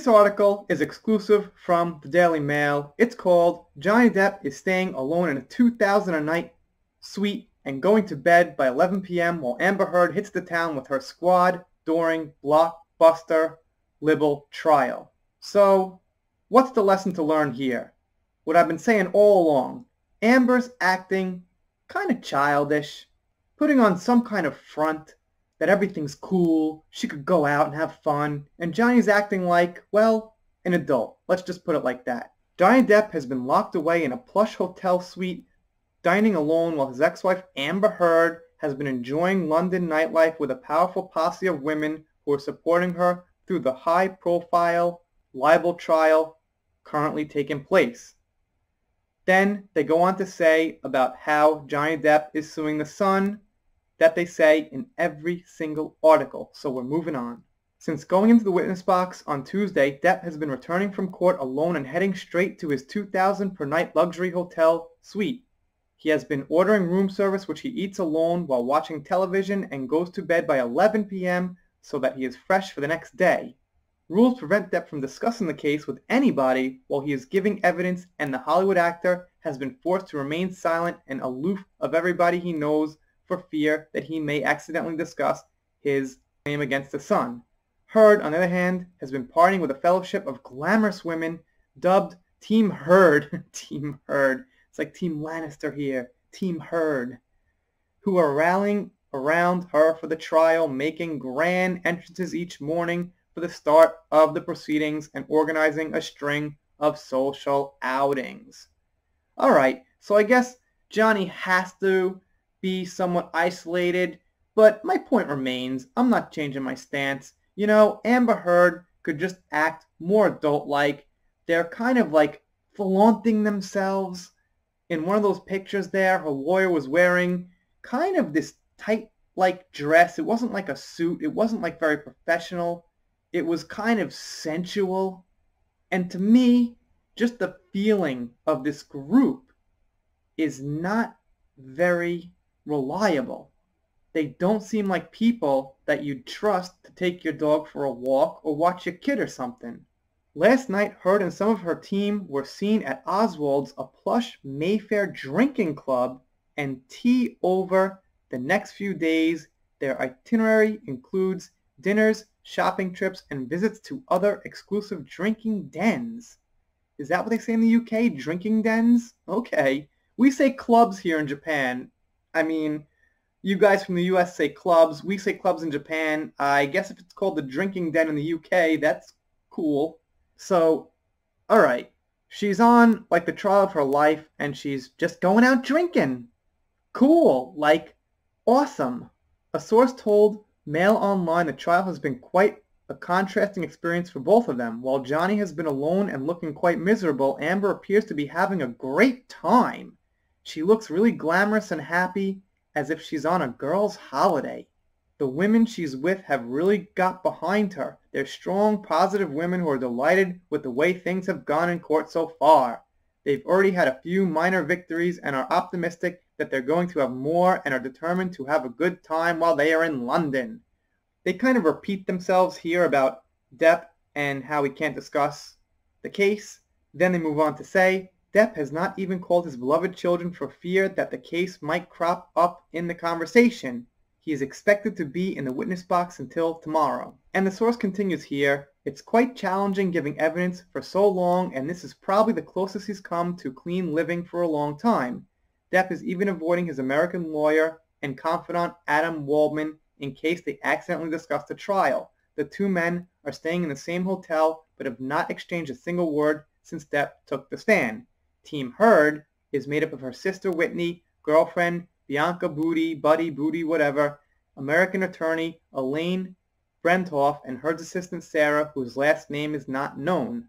This article is exclusive from the Daily Mail. It's called Johnny Depp is staying alone in a 2000 a night suite and going to bed by 11 p.m. while Amber Heard hits the town with her squad during blockbuster libel trial. So, what's the lesson to learn here? What I've been saying all along. Amber's acting kind of childish, putting on some kind of front that everything's cool, she could go out and have fun, and Johnny's acting like, well, an adult. Let's just put it like that. Johnny Depp has been locked away in a plush hotel suite, dining alone while his ex-wife Amber Heard has been enjoying London nightlife with a powerful posse of women who are supporting her through the high-profile libel trial currently taking place. Then they go on to say about how Johnny Depp is suing the Sun, that they say in every single article. So we're moving on. Since going into the witness box on Tuesday, Depp has been returning from court alone and heading straight to his 2000 per night luxury hotel suite. He has been ordering room service which he eats alone while watching television and goes to bed by 11 p.m. so that he is fresh for the next day. Rules prevent Depp from discussing the case with anybody while he is giving evidence and the Hollywood actor has been forced to remain silent and aloof of everybody he knows for fear that he may accidentally discuss his claim against the Sun. Heard, on the other hand, has been partying with a fellowship of glamorous women dubbed Team Heard. Team Heard. It's like Team Lannister here. Team Heard. Who are rallying around her for the trial, making grand entrances each morning for the start of the proceedings and organizing a string of social outings. All right, so I guess Johnny has to be somewhat isolated, but my point remains. I'm not changing my stance. You know, Amber Heard could just act more adult-like. They're kind of like flaunting themselves. In one of those pictures there, her lawyer was wearing kind of this tight-like dress. It wasn't like a suit. It wasn't like very professional. It was kind of sensual. And to me, just the feeling of this group is not very reliable. They don't seem like people that you'd trust to take your dog for a walk or watch your kid or something. Last night, Heard and some of her team were seen at Oswald's, a plush Mayfair drinking club, and tea over the next few days. Their itinerary includes dinners, shopping trips, and visits to other exclusive drinking dens. Is that what they say in the UK? Drinking dens? Okay. We say clubs here in Japan. I mean, you guys from the US say clubs. We say clubs in Japan. I guess if it's called the drinking den in the UK, that's cool. So, all right. She's on like the trial of her life and she's just going out drinking. Cool. Like, awesome. A source told Mail Online the trial has been quite a contrasting experience for both of them. While Johnny has been alone and looking quite miserable, Amber appears to be having a great time. She looks really glamorous and happy, as if she's on a girl's holiday. The women she's with have really got behind her. They're strong, positive women who are delighted with the way things have gone in court so far. They've already had a few minor victories and are optimistic that they're going to have more and are determined to have a good time while they are in London. They kind of repeat themselves here about Depp and how he can't discuss the case. Then they move on to say, Depp has not even called his beloved children for fear that the case might crop up in the conversation. He is expected to be in the witness box until tomorrow. And the source continues here, it's quite challenging giving evidence for so long and this is probably the closest he's come to clean living for a long time. Depp is even avoiding his American lawyer and confidant Adam Waldman in case they accidentally discuss the trial. The two men are staying in the same hotel but have not exchanged a single word since Depp took the stand. Team Heard is made up of her sister Whitney, girlfriend Bianca Booty, Buddy Booty, whatever, American attorney Elaine Brentoff, and Heard's assistant Sarah, whose last name is not known.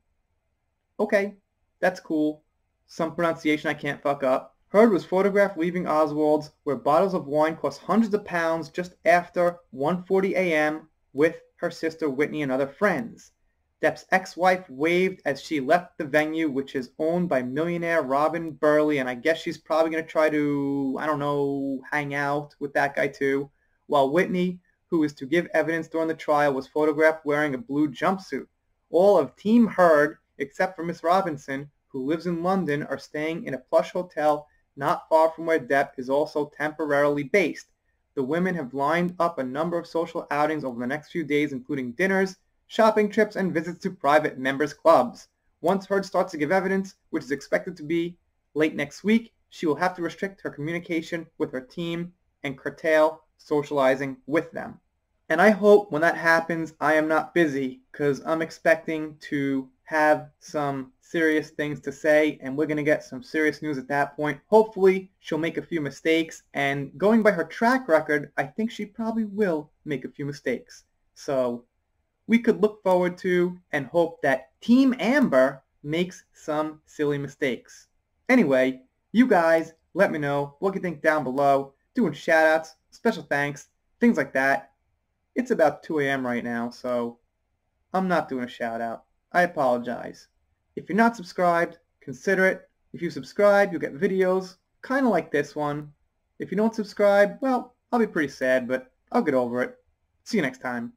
Okay, that's cool. Some pronunciation I can't fuck up. Heard was photographed leaving Oswald's, where bottles of wine cost hundreds of pounds just after 1.40 a.m. with her sister Whitney and other friends. Depp's ex-wife waved as she left the venue, which is owned by millionaire Robin Birley, and I guess she's probably going to try to, I don't know, hang out with that guy too, while Whitney, who is to give evidence during the trial, was photographed wearing a blue jumpsuit. all of Team Heard, except for Miss Robinson, who lives in London, are staying in a plush hotel not far from where Depp is also temporarily based. The women have lined up a number of social outings over the next few days, including dinners, shopping trips, and visits to private members' clubs. Once Heard starts to give evidence, which is expected to be late next week, she will have to restrict her communication with her team and curtail socializing with them. And I hope when that happens, I am not busy because I'm expecting to have some serious things to say and we're going to get some serious news at that point. Hopefully she'll make a few mistakes and going by her track record, I think she probably will make a few mistakes. So we could look forward to and hope that Team Amber makes some silly mistakes. Anyway, you guys let me know what you think down below. Doing shoutouts, special thanks, things like that. It's about 2 a.m. right now, so I'm not doing a shout out. I apologize. If you're not subscribed, consider it. If you subscribe, you'll get videos kind of like this one. If you don't subscribe, well, I'll be pretty sad, but I'll get over it. See you next time.